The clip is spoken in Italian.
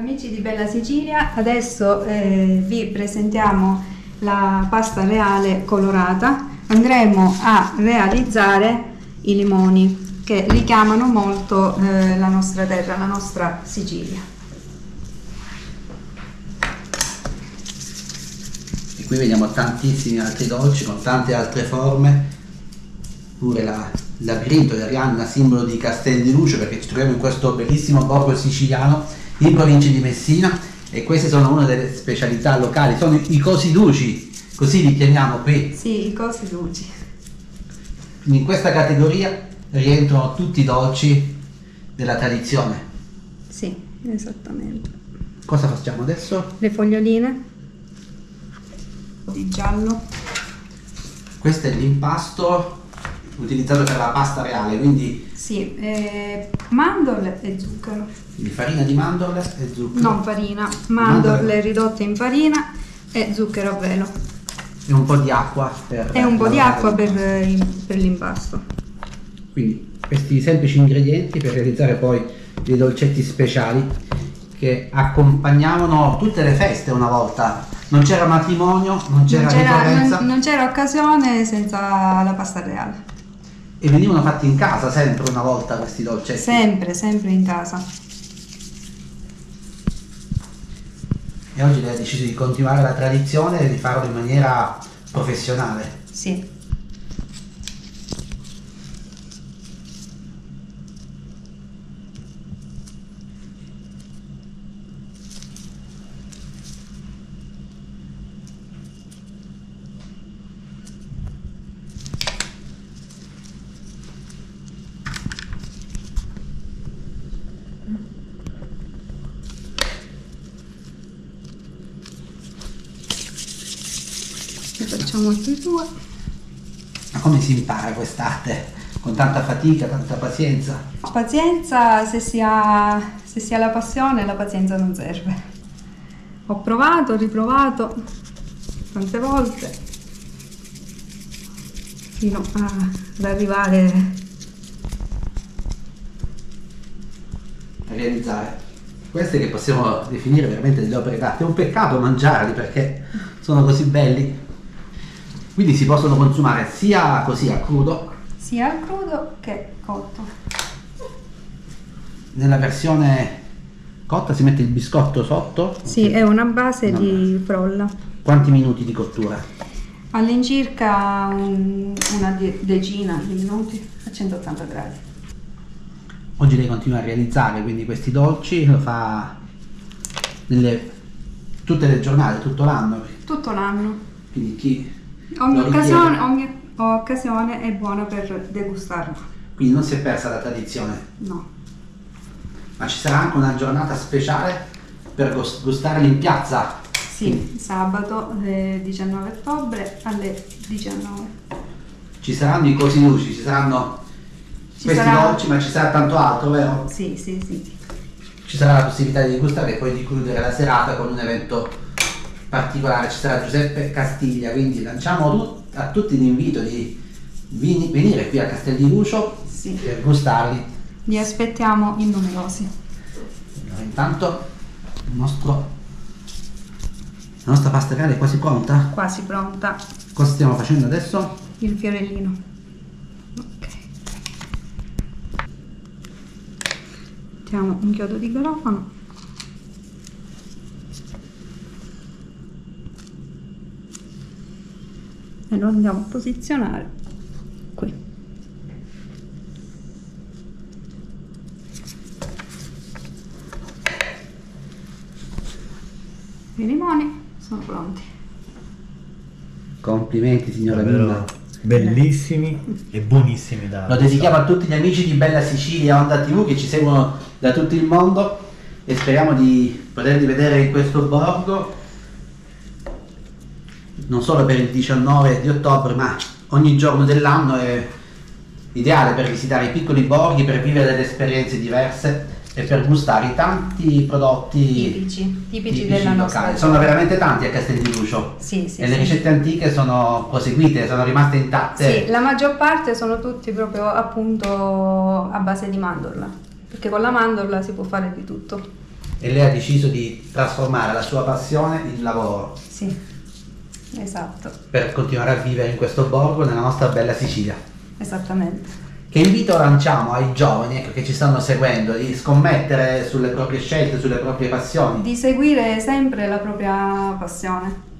Amici di Bella Sicilia, adesso eh, vi presentiamo la pasta reale colorata. Andremo a realizzare i limoni che richiamano molto eh, la nostra terra, la nostra Sicilia. E qui vediamo tantissimi altri dolci con tante altre forme, pure la, labirinto di Arianna, simbolo di Castel di Luce, perché ci troviamo in questo bellissimo borgo siciliano in provincia di Messina e queste sono una delle specialità locali, sono i cosi duci, così li chiamiamo qui. Sì, i cosi duci. In questa categoria rientrano tutti i dolci della tradizione. Sì, esattamente. Cosa facciamo adesso? Le foglioline di giallo. Questo è l'impasto utilizzato per la pasta reale, quindi... Sì, eh, mandorle e zucchero. Quindi farina di mandorle e zucchero. Non farina, mandorle, mandorle ridotte in farina e zucchero a velo. E un po' di acqua per... E un po' di acqua per, per l'impasto. Quindi questi semplici ingredienti per realizzare poi dei dolcetti speciali che accompagnavano tutte le feste una volta. Non c'era matrimonio, non c'era, non c'era, non, non c'era occasione senza la pasta reale. E venivano fatti in casa sempre una volta questi dolcetti? Sempre, sempre in casa. E oggi lei ha deciso di continuare la tradizione e di farlo in maniera professionale? Sì. Facciamo altri due ma come si impara quest'arte? con tanta fatica, tanta pazienza? pazienza se si, ha, se si ha la passione la pazienza non serve ho provato, riprovato tante volte fino a, ad arrivare a realizzare queste che possiamo definire veramente delle opere d'arte. È un peccato mangiarli perché sono così belli. Quindi si possono consumare sia così a crudo, sia al crudo che cotto. Nella versione cotta si mette il biscotto sotto? Sì, è una base una di base. frolla. Quanti minuti di cottura? All'incirca un, una decina di minuti a 180 gradi. Oggi lei continua a realizzare quindi questi dolci, lo fa nelle, tutte le giornate, tutto l'anno? Tutto l'anno. Quindi chi Ogni occasione, ogni occasione è buona per degustarlo. Quindi non si è persa la tradizione? No. Ma ci sarà anche una giornata speciale per gustarli in piazza? Sì, Quindi. sabato eh, 19 ottobre alle 19. Ci saranno i cosi luci, ci saranno ci questi sarà... dolci, ma ci sarà tanto altro, vero? Sì, sì, sì. Ci sarà la possibilità di gustare e poi di chiudere la serata con un evento particolare, ci sarà Giuseppe Castiglia, quindi lanciamo a tutti l'invito di venire qui a Castel di Lucio sì. per gustarli. Vi aspettiamo in numerosi. Allora, intanto nostro, la nostra pasta reale è quasi pronta? Quasi pronta. Cosa stiamo facendo adesso? Il fiorellino. Ok. Mettiamo un chiodo di garofano. E lo andiamo a posizionare qui. I limoni sono pronti. Complimenti signora Davvero bellissimi e buonissimi da lo dedichiamo a tutti gli amici di Bella Sicilia Onda TV che ci seguono da tutto il mondo e speriamo di poterli vedere in questo borgo non solo per il 19 di ottobre, ma ogni giorno dell'anno è ideale per visitare i piccoli borghi, per vivere delle esperienze diverse e per gustare i tanti prodotti tipici, tipici, tipici della locale. Sono veramente tanti a Castel di Lucio sì, sì, e sì. le ricette antiche sono proseguite, sono rimaste intatte. Sì, la maggior parte sono tutti proprio appunto a base di mandorla, perché con la mandorla si può fare di tutto. e lei ha deciso di trasformare la sua passione in lavoro Sì, esatto, per continuare a vivere in questo borgo nella nostra bella Sicilia. esattamente. Che invito lanciamo ai giovani ecco, che ci stanno seguendo di scommettere sulle proprie scelte, sulle proprie passioni? Di seguire sempre la propria passione.